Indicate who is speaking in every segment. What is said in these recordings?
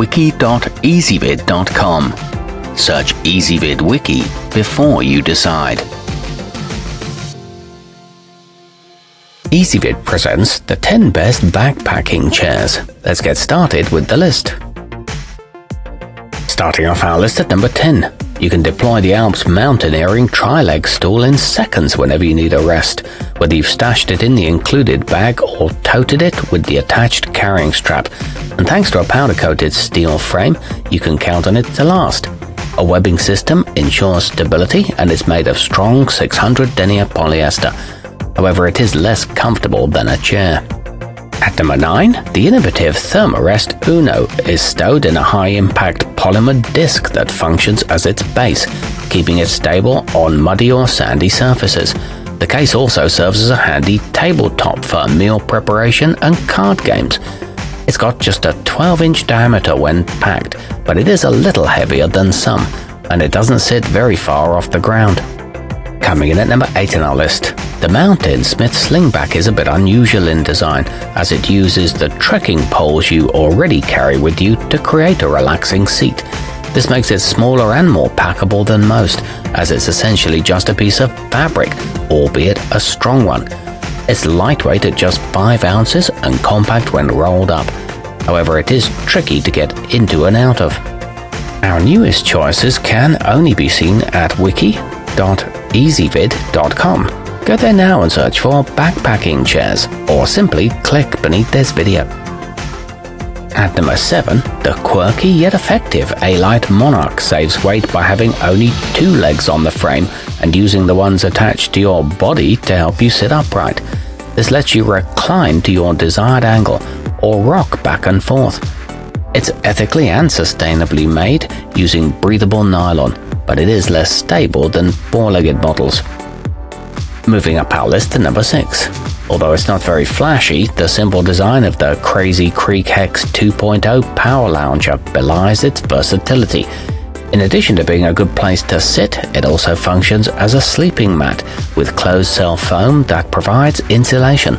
Speaker 1: wiki.ezvid.com. Search Ezvid Wiki before you decide. Ezvid presents the 10 best backpacking chairs. Let's get started with the list. Starting off our list at number 10. You can deploy the Alps mountaineering tri-leg stool in seconds whenever you need a rest, whether you've stashed it in the included bag or toted it with the attached carrying strap. And thanks to a powder-coated steel frame, you can count on it to last. A webbing system ensures stability and is made of strong 600 denier polyester. However, it is less comfortable than a chair. At number 9, the innovative Therm-a-Rest Uno is stowed in a high-impact polymer disc that functions as its base, keeping it stable on muddy or sandy surfaces. The case also serves as a handy tabletop for meal preparation and card games. It's got just a 12-inch diameter when packed, but it is a little heavier than some, and it doesn't sit very far off the ground. Coming in at number 8 on our list, the Mountainsmith Slingback is a bit unusual in design, as it uses the trekking poles you already carry with you to create a relaxing seat. This makes it smaller and more packable than most, as it's essentially just a piece of fabric, albeit a strong one. It's lightweight at just 5 ounces and compact when rolled up. However, it is tricky to get into and out of. Our newest choices can only be seen at wiki.ezvid.com. Go there now and search for backpacking chairs, or simply click beneath this video. At number 7, the quirky yet effective Alite Monarch saves weight by having only two legs on the frame and using the ones attached to your body to help you sit upright. This lets you recline to your desired angle or rock back and forth. It's ethically and sustainably made using breathable nylon, but it is less stable than four-legged models. Moving up our list to number 6. Although it's not very flashy, the simple design of the Crazy Creek Hex 2.0 PowerLounger belies its versatility. In addition to being a good place to sit, it also functions as a sleeping mat with closed-cell foam that provides insulation.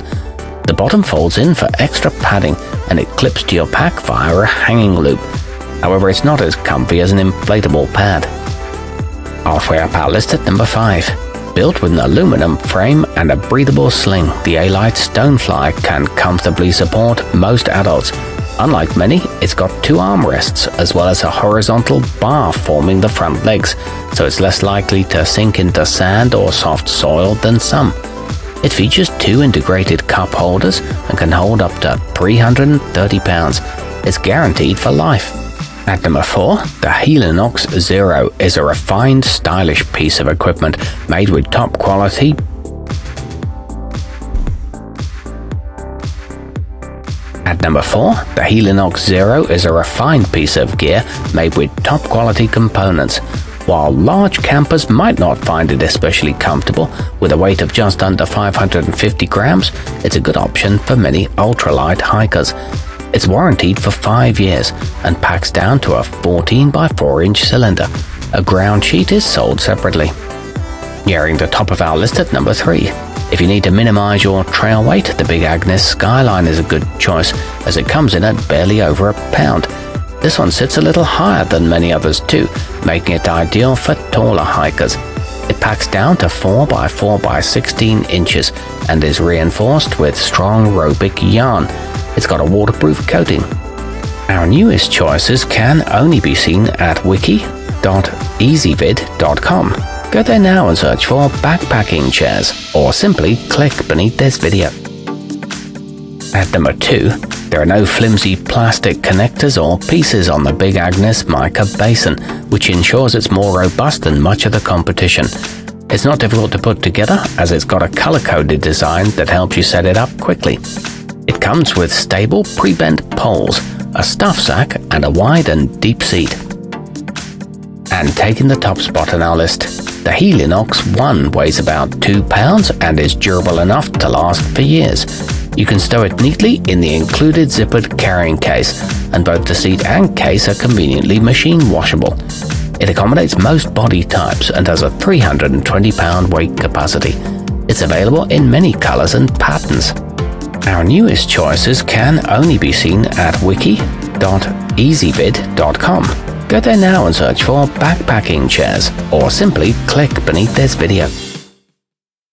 Speaker 1: The bottom folds in for extra padding and it clips to your pack via a hanging loop. However, it's not as comfy as an inflatable pad. Halfway up our list at number 5. Built with an aluminum frame and a breathable sling, the Alite Stonefly can comfortably support most adults. Unlike many, it's got two armrests as well as a horizontal bar forming the front legs, so it's less likely to sink into sand or soft soil than some. It features two integrated cup holders and can hold up to 330 pounds. It's guaranteed for life. At number 4, the Helinox Zero is a refined, stylish piece of equipment made with top quality At number 4, the Helinox Zero is a refined piece of gear made with top quality components. While large campers might not find it especially comfortable, with a weight of just under 550 grams, it's a good option for many ultralight hikers. It's warranted for 5 years and packs down to a 14 by 4 inch cylinder. A ground sheet is sold separately. Nearing the top of our list at number 3. If you need to minimize your trail weight, the Big Agnes Skyline is a good choice as it comes in at barely over a pound. This one sits a little higher than many others too, making it ideal for taller hikers. It packs down to 4 by 4 by 16 inches and is reinforced with strong Robic yarn. It's got a waterproof coating. Our newest choices can only be seen at wiki.ezvid.com. Go there now and search for backpacking chairs, or simply click beneath this video. At number 2, there are no flimsy plastic connectors or pieces on the Big Agnes mica basin, which ensures it's more robust than much of the competition. It's not difficult to put together as it's got a color-coded design that helps you set it up quickly. It comes with stable pre-bent poles, a stuff sack, and a wide and deep seat. And taking the top spot on our list, the Helinox One weighs about 2 pounds and is durable enough to last for years. You can stow it neatly in the included zippered carrying case, and both the seat and case are conveniently machine washable. It accommodates most body types and has a 320 pound weight capacity. It's available in many colors and patterns. Our newest choices can only be seen at backpack.ezvid.com. Go there now and search for backpacking chairs or simply click beneath this video.